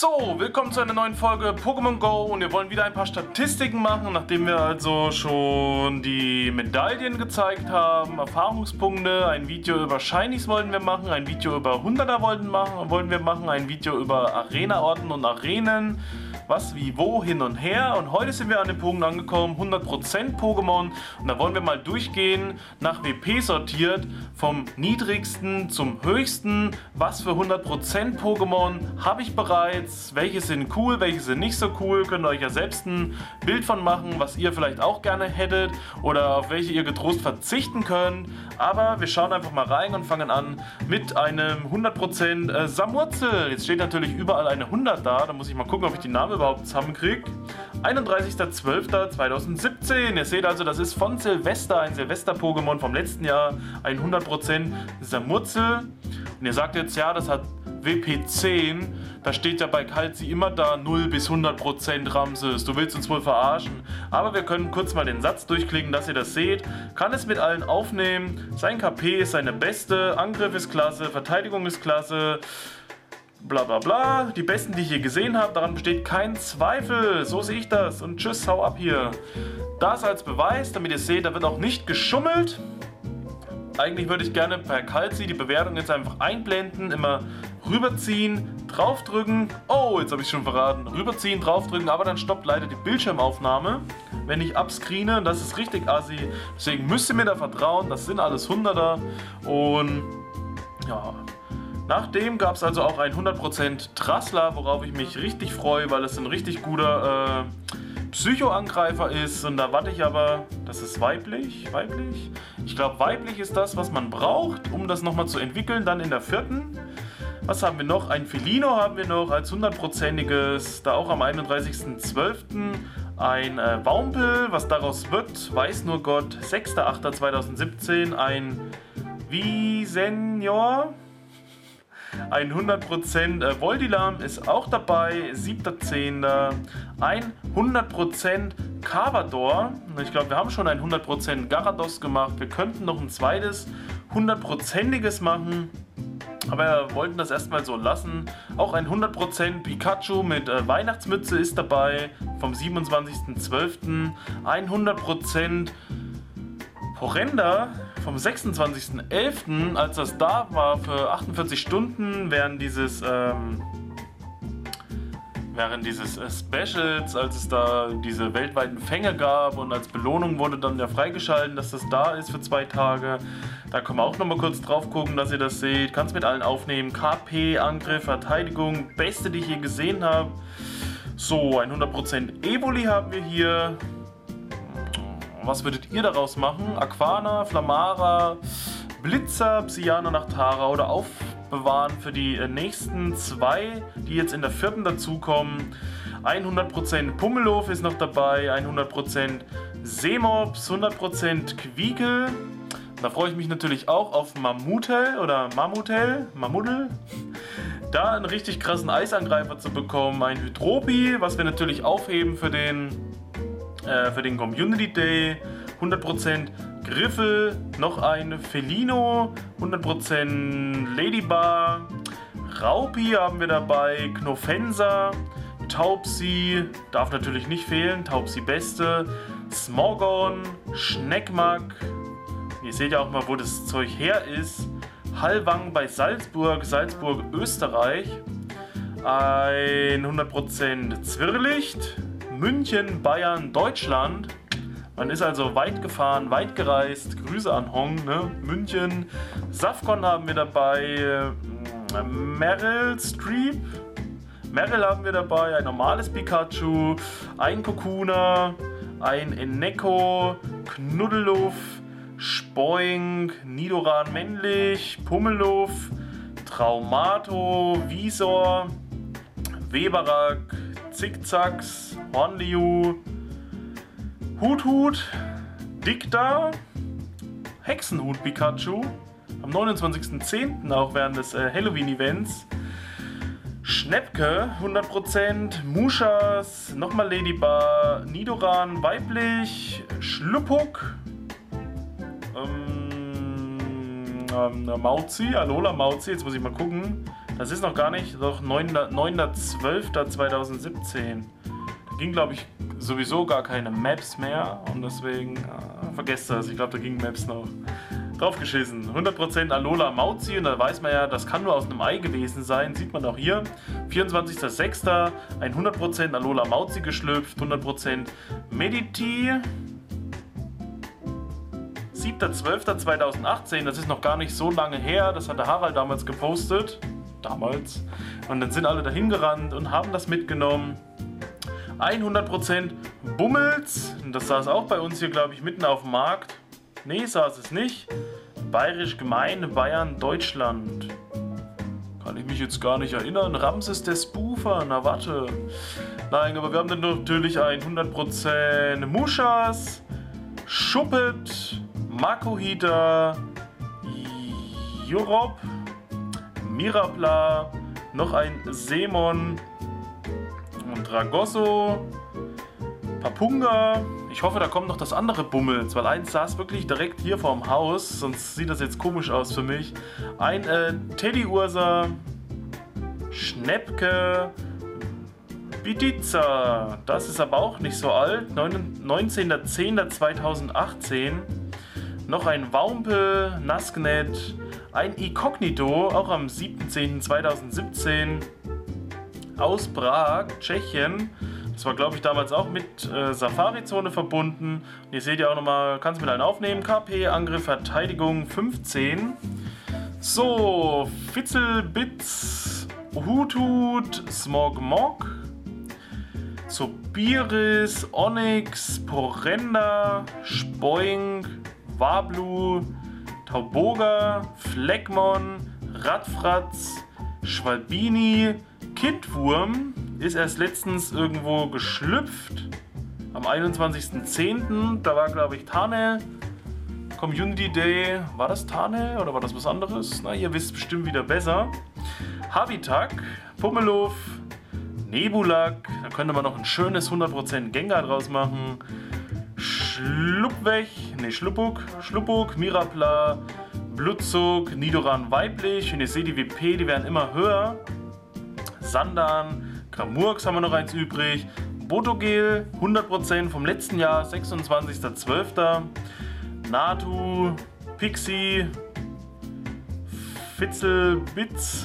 So, willkommen zu einer neuen Folge Pokémon Go und wir wollen wieder ein paar Statistiken machen, nachdem wir also schon die Medaillen gezeigt haben, Erfahrungspunkte, ein Video über Shinies wollten wir machen, ein Video über 100er wollten, machen, wollten wir machen, ein Video über Arena-Orten und Arenen, was, wie, wo, hin und her. Und heute sind wir an dem Punkt angekommen, 100% Pokémon. Und da wollen wir mal durchgehen, nach WP sortiert, vom niedrigsten zum höchsten. Was für 100% Pokémon habe ich bereits? Welche sind cool, welche sind nicht so cool? Könnt ihr euch ja selbst ein Bild von machen, was ihr vielleicht auch gerne hättet oder auf welche ihr getrost verzichten könnt. Aber wir schauen einfach mal rein und fangen an mit einem 100% äh, Samurzel. Jetzt steht natürlich überall eine 100 da. Da muss ich mal gucken, ob ich die Namen überhaupt zusammenkriege. 31.12.2017. Ihr seht also, das ist von Silvester, ein Silvester-Pokémon vom letzten Jahr, ein 100% Samurzel. Und ihr sagt jetzt, ja, das hat WP10, da steht ja bei Kalzi immer da 0 bis 100% Ramses. Du willst uns wohl verarschen. Aber wir können kurz mal den Satz durchklicken, dass ihr das seht. Kann es mit allen aufnehmen. Sein KP ist seine beste. Angriff ist klasse. Verteidigung ist klasse bla bla bla. Die besten, die ich hier gesehen habe, daran besteht kein Zweifel. So sehe ich das. Und tschüss, hau ab hier. Das als Beweis, damit ihr seht, da wird auch nicht geschummelt. Eigentlich würde ich gerne per Kalzi die Bewertung jetzt einfach einblenden, immer rüberziehen, draufdrücken. Oh, jetzt habe ich schon verraten. Rüberziehen, draufdrücken, aber dann stoppt leider die Bildschirmaufnahme, wenn ich abscreene. Das ist richtig assi. Deswegen müsst ihr mir da vertrauen. Das sind alles Hunderter. Und ja, Nachdem gab es also auch ein 100% Trassler, worauf ich mich richtig freue, weil es ein richtig guter äh, Psycho-Angreifer ist. Und da warte ich aber, das ist weiblich, weiblich. Ich glaube, weiblich ist das, was man braucht, um das nochmal zu entwickeln, dann in der vierten. Was haben wir noch? Ein Felino haben wir noch als 100%iges, da auch am 31.12. Ein äh, Waumpel, was daraus wird, weiß nur Gott. 6.8.2017 ein Visenior. Ein 100% äh, Voldilam ist auch dabei. 7.10. Ein 100% Cavador. Ich glaube, wir haben schon ein 100% Garados gemacht. Wir könnten noch ein zweites 100%iges machen. Aber wir wollten das erstmal so lassen. Auch ein 100% Pikachu mit äh, Weihnachtsmütze ist dabei. Vom 27.12. Ein 100% Horrenda vom 26.11., als das da war für 48 Stunden, während dieses, ähm, während dieses äh, Specials, als es da diese weltweiten Fänge gab und als Belohnung wurde dann ja freigeschalten, dass das da ist für zwei Tage. Da können wir auch nochmal kurz drauf gucken, dass ihr das seht. Kannst mit allen aufnehmen. KP, Angriff, Verteidigung, beste, die ich je gesehen habe. So, 100% Evoli haben wir hier. Was würdet ihr daraus machen? Aquana, Flamara, Blitzer, Psyana Nachtara oder aufbewahren für die äh, nächsten zwei, die jetzt in der vierten dazukommen? 100% Pummelow ist noch dabei, 100% Seemops, 100% Quiekel. Da freue ich mich natürlich auch auf Mammutel oder Mammutel, Mammudel. Da einen richtig krassen Eisangreifer zu bekommen, ein Hydropi, was wir natürlich aufheben für den äh, für den Community Day. 100% Griffel, noch ein Felino, 100% Ladybar, Raupi haben wir dabei, Knofensa, Taubsi, darf natürlich nicht fehlen, Taubsi Beste, Smogon, Schneckmack, ihr seht ja auch mal, wo das Zeug her ist, Hallwang bei Salzburg, Salzburg, Österreich, ein 100% Zwirrlicht, München, Bayern, Deutschland. Man ist also weit gefahren, weit gereist. Grüße an Hong, ne? München. Safcon haben wir dabei. Äh, Meryl Streep. Meryl haben wir dabei. Ein normales Pikachu. Ein Kokuna. Ein Eneko. Knuddeluff. Spoing. Nidoran männlich. Pummeluff. Traumato. Visor. Weberak. Zickzacks, Hornliu, Hut Hut, Dicta, Hexenhut Pikachu, am 29.10. auch während des äh, Halloween-Events. Schnäppke 100%, Mushas, nochmal Ladybar, Nidoran weiblich, Schluppuk, ähm, ähm, Mauzi, Alola Mauzi, jetzt muss ich mal gucken. Das ist noch gar nicht, doch 9.12.2017. Da ging, glaube ich, sowieso gar keine Maps mehr und deswegen äh, vergesst das. Ich glaube, da gingen Maps noch. Draufgeschissen. 100% Alola Mauzi und da weiß man ja, das kann nur aus einem Ei gewesen sein. Sieht man auch hier. 24.06. ein 100% Alola Mauzi geschlüpft, 100% Mediti. 7.12.2018, das ist noch gar nicht so lange her, das hat der Harald damals gepostet. Damals. Und dann sind alle dahin gerannt und haben das mitgenommen. 100% Bummels, das saß auch bei uns hier, glaube ich, mitten auf dem Markt. Nee, saß es nicht. Bayerisch Gemeinde Bayern, Deutschland. Kann ich mich jetzt gar nicht erinnern. Ramses der Spoofer, na warte. Nein, aber wir haben dann natürlich ein 100% Muschas, Schuppet, Makuhita, Jurop, Mirapla, noch ein Semon, Dragosso, Papunga. Ich hoffe, da kommt noch das andere Bummels, weil eins saß wirklich direkt hier vorm Haus, sonst sieht das jetzt komisch aus für mich. Ein äh, Teddy Ursa, Schnäppke, Bidiza. Das ist aber auch nicht so alt. 19.10.2018. Noch ein Waumpe, Nasknet, ein Inkognito, auch am 7.10.2017 aus Prag, Tschechien. Das war, glaube ich, damals auch mit äh, Safari-Zone verbunden. Und ihr seht ja auch nochmal, kannst du mit allen aufnehmen. KP, Angriff, Verteidigung 15. So, Fitzelbitz, Hutut, Smogmog, Sobiris, Onyx, Porenda, Spoing, Wablu, Tauboga, Fleckmon, Radfratz, Schwalbini, Kindwurm ist erst letztens irgendwo geschlüpft. Am 21.10. Da war, glaube ich, Tane. Community Day. War das Tane oder war das was anderes? Na, ihr wisst bestimmt wieder besser. Habitak, Pummeluff, Nebulak. Da könnte man noch ein schönes 100% Gengar draus machen. Schlupwech, ne, Schluppuk, Schluppuk, Mirapla, Blutzug, Nidoran weiblich. Und ihr seht, die WP, die werden immer höher. Sandan, Gramurks haben wir noch eins übrig, Botogel 100% vom letzten Jahr, 26.12. Natu, Pixie, Fitzel, Bitz,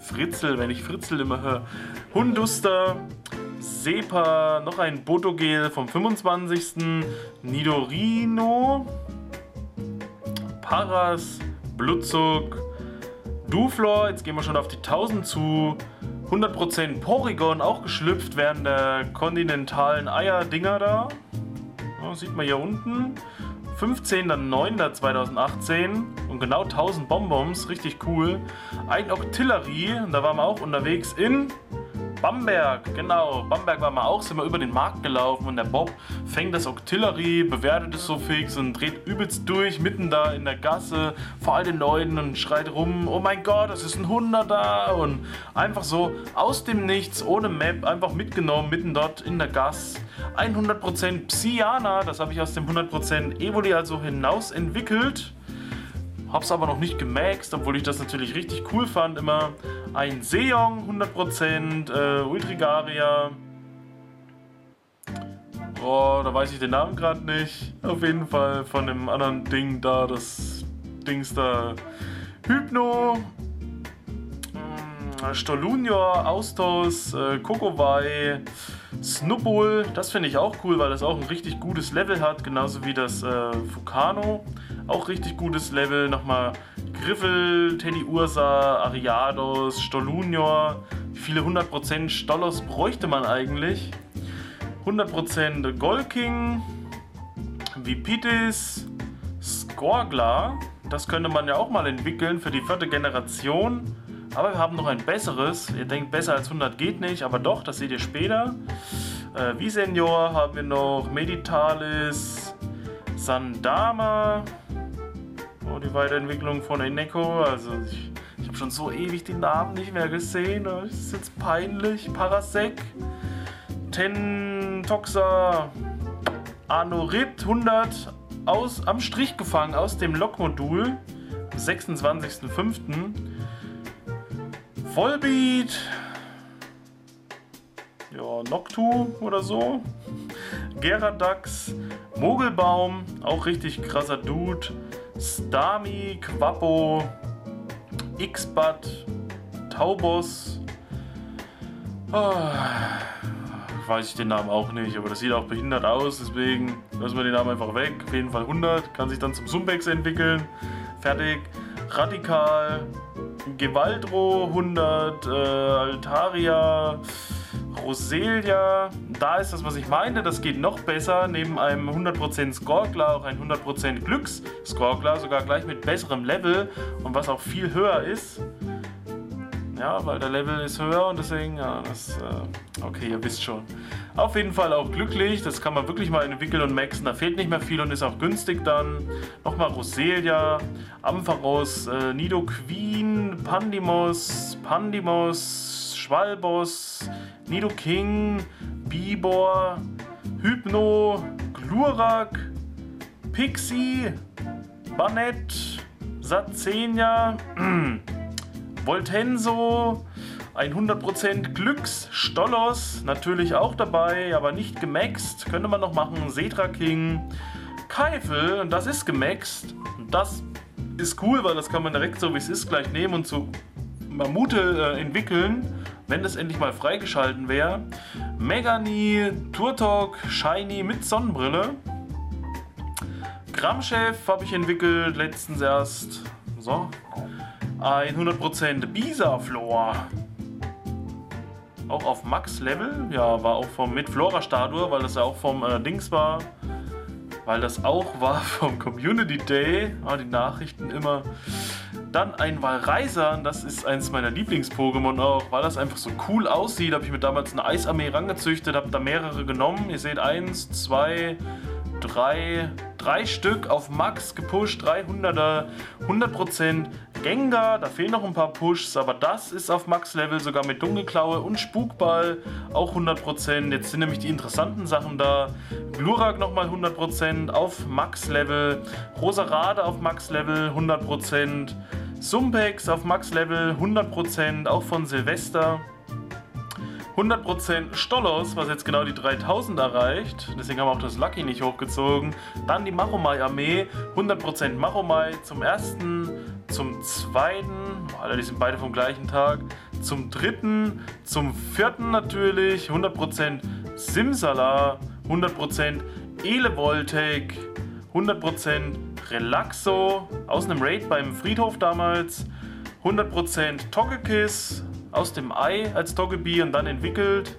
Fritzel, wenn ich Fritzel immer höre, Hunduster, Sepa, noch ein Botogel vom 25. Nidorino, Paras, Blutzug, Duflor, jetzt gehen wir schon auf die 1000 zu. 100% Porygon auch geschlüpft während der kontinentalen Eier-Dinger da. Ja, sieht man hier unten. 15.09.2018 und genau 1000 Bonbons, richtig cool. Ein Octillery, da waren wir auch unterwegs in Bamberg, genau. Bamberg war mal auch, sind wir über den Markt gelaufen und der Bob fängt das Octillery, bewertet es so fix und dreht übelst durch, mitten da in der Gasse, vor all den Leuten und schreit rum, oh mein Gott, das ist ein Hunderter und einfach so aus dem Nichts, ohne Map, einfach mitgenommen, mitten dort in der Gasse. 100% Psyana, das habe ich aus dem 100% Evoli also hinaus entwickelt. Hab's aber noch nicht gemaxt, obwohl ich das natürlich richtig cool fand immer. Ein Seong 100%, äh, Ultrigaria. Oh, da weiß ich den Namen gerade nicht. Auf jeden Fall von dem anderen Ding da, das Dings da. Hypno. Hm, Stolunior, Austos, äh, Kokowai, Snubbull. Das finde ich auch cool, weil das auch ein richtig gutes Level hat, genauso wie das äh, Fukano. Auch richtig gutes Level. Nochmal Griffel, Teddy Ursa, Ariados, Stolunior. Wie viele 100% Stollos bräuchte man eigentlich? 100% Golking, Vipitis, Skorgla. Das könnte man ja auch mal entwickeln für die vierte Generation. Aber wir haben noch ein besseres. Ihr denkt, besser als 100 geht nicht, aber doch, das seht ihr später. Äh, Visenior haben wir noch, Meditalis, Sandama, Oh, die Weiterentwicklung von Eneco. Also ich, ich habe schon so ewig den Namen nicht mehr gesehen. Das ist jetzt peinlich. Parasec, Tentoxa, Anorit 100 aus, am Strich gefangen aus dem Lokmodul am 26.05. Volbeat. Ja, Noctu oder so. Geradax, Mogelbaum, auch richtig krasser Dude. Stami, Quappo, Xbat, Taubos. Oh, weiß ich den Namen auch nicht, aber das sieht auch behindert aus, deswegen lassen wir den Namen einfach weg. Auf jeden Fall 100, kann sich dann zum Sumbex entwickeln. Fertig. Radikal, Gewaldro 100, äh, Altaria, Roselia. Da ist das, was ich meinte. Das geht noch besser. Neben einem 100% Skorgler auch ein 100% Glücks-Skorgler, sogar gleich mit besserem Level und was auch viel höher ist. Ja, weil der Level ist höher und deswegen, ja, das, äh, okay, ihr wisst schon. Auf jeden Fall auch glücklich, das kann man wirklich mal entwickeln und maxen, da fehlt nicht mehr viel und ist auch günstig dann. Nochmal Roselia, Ampharos, äh, Nido Queen, Pandimos, Pandimos, Schwalbos, Nido King, Bibor, Hypno, Glurak, Pixie, Banett, Satzenia, Voltenso, 100% Glücks, Stollos natürlich auch dabei, aber nicht gemaxt. Könnte man noch machen. Setra King, Keifel, das ist gemaxt. Das ist cool, weil das kann man direkt so wie es ist gleich nehmen und zu Mammute äh, entwickeln, wenn das endlich mal freigeschalten wäre. Megani, Turtok, Shiny mit Sonnenbrille. Gramchef habe ich entwickelt, letztens erst. So, 100% Bisa-Flor. Auch auf Max-Level. Ja, war auch vom mit Flora-Statue, weil das ja auch vom äh, Dings war. Weil das auch war vom Community Day. Ah, die Nachrichten immer. Dann ein Walreiser, das ist eins meiner Lieblings-Pokémon auch, weil das einfach so cool aussieht. Habe ich mir damals eine Eisarmee rangezüchtet, habe da mehrere genommen. Ihr seht eins, zwei, drei, drei Stück auf Max gepusht, 300er, 100% Gengar, da fehlen noch ein paar Pushs, aber das ist auf Max-Level sogar mit Dunkelklaue und Spukball auch 100%. Jetzt sind nämlich die interessanten Sachen da. Glurak nochmal 100% auf Max-Level, Rosarade auf Max-Level 100%, Sumpex auf Max-Level 100%, auch von Silvester. 100% Stollos, was jetzt genau die 3000 erreicht. Deswegen haben wir auch das Lucky nicht hochgezogen. Dann die Maromai-Armee, 100% Maromai zum ersten, zum zweiten, Alter, die sind beide vom gleichen Tag, zum dritten, zum vierten natürlich, 100% Simsala, 100% Elevoltec, 100% Relaxo aus einem Raid beim Friedhof damals, 100% Togekiss, aus dem Ei als Togebi und dann entwickelt.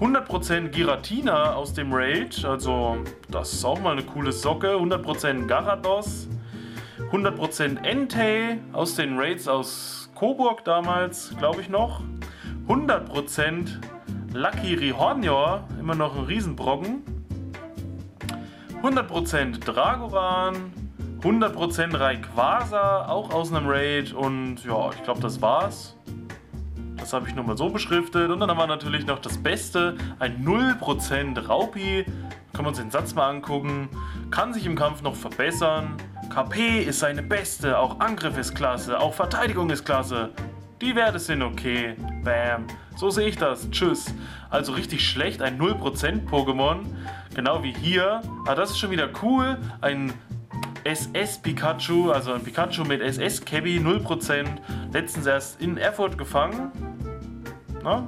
100% Giratina aus dem Raid, also das ist auch mal eine coole Socke. 100% Garados. 100% Entei aus den Raids aus Coburg damals, glaube ich noch. 100% Lucky Rihornior, immer noch ein Riesenbrocken. 100% Dragoran, 100% Rayquaza, auch aus einem Raid und ja, ich glaube, das war's. Das habe ich nochmal so beschriftet. Und dann haben wir natürlich noch das Beste, ein 0% Raupi. Können wir uns den Satz mal angucken. Kann sich im Kampf noch verbessern. KP ist seine beste, auch Angriff ist klasse, auch Verteidigung ist klasse. Die Werte sind okay. Bam. So sehe ich das. Tschüss. Also richtig schlecht, ein 0% Pokémon. Genau wie hier. Ah, das ist schon wieder cool. Ein SS Pikachu, also ein Pikachu mit SS Cabby, 0%. Letztens erst in Erfurt gefangen. Na?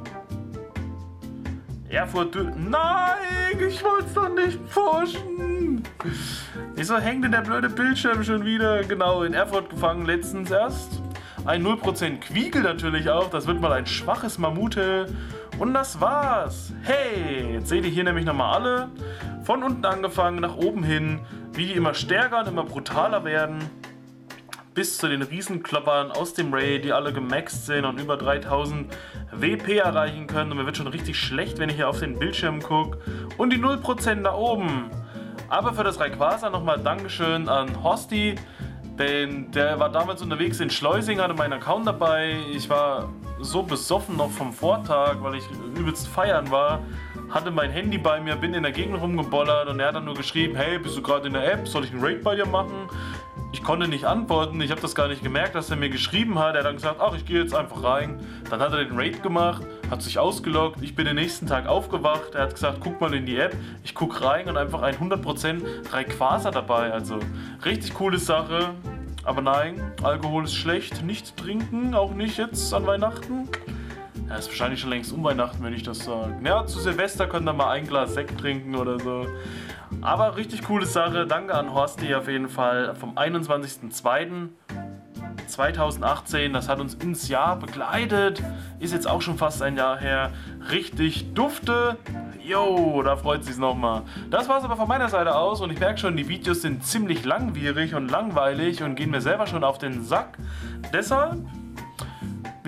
Erfurt. Nein, ich wollte es doch nicht pushen. Wieso hängt denn der blöde Bildschirm schon wieder? Genau, in Erfurt gefangen letztens erst. Ein 0% Quiegel natürlich auch. Das wird mal ein schwaches Mammute. Und das war's. Hey, jetzt seht ihr hier nämlich nochmal alle. Von unten angefangen, nach oben hin. Wie die immer stärker und immer brutaler werden bis zu den Riesenkloppern aus dem Raid, die alle gemaxt sind und über 3000 WP erreichen können. Und mir wird schon richtig schlecht, wenn ich hier auf den Bildschirm gucke. Und die 0% da oben. Aber für das Rayquaza nochmal Dankeschön an Hosti, denn der war damals unterwegs in Schleusing, hatte meinen Account dabei. Ich war so besoffen noch vom Vortag, weil ich übelst feiern war. Hatte mein Handy bei mir, bin in der Gegend rumgebollert und er hat dann nur geschrieben, hey, bist du gerade in der App, soll ich einen Raid bei dir machen? ich konnte nicht antworten, ich habe das gar nicht gemerkt, dass er mir geschrieben hat. Er hat dann gesagt, ach, ich gehe jetzt einfach rein. Dann hat er den Raid gemacht, hat sich ausgeloggt. Ich bin den nächsten Tag aufgewacht. Er hat gesagt, guck mal in die App. Ich guck rein und einfach ein 100% Rayquaza dabei. Also richtig coole Sache. Aber nein, Alkohol ist schlecht. Nicht trinken, auch nicht jetzt an Weihnachten. Ja, ist wahrscheinlich schon längst um Weihnachten, wenn ich das sage. Ja, zu Silvester könnt ihr mal ein Glas Sekt trinken oder so. Aber richtig coole Sache. Danke an Horsti auf jeden Fall vom 21.02.2018. Das hat uns ins Jahr begleitet. Ist jetzt auch schon fast ein Jahr her. Richtig dufte. Jo, da freut sich's nochmal. Das war's aber von meiner Seite aus und ich merke schon, die Videos sind ziemlich langwierig und langweilig und gehen mir selber schon auf den Sack. Deshalb,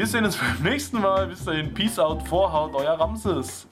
wir sehen uns beim nächsten Mal. Bis dahin, Peace out, Vorhaut, euer Ramses.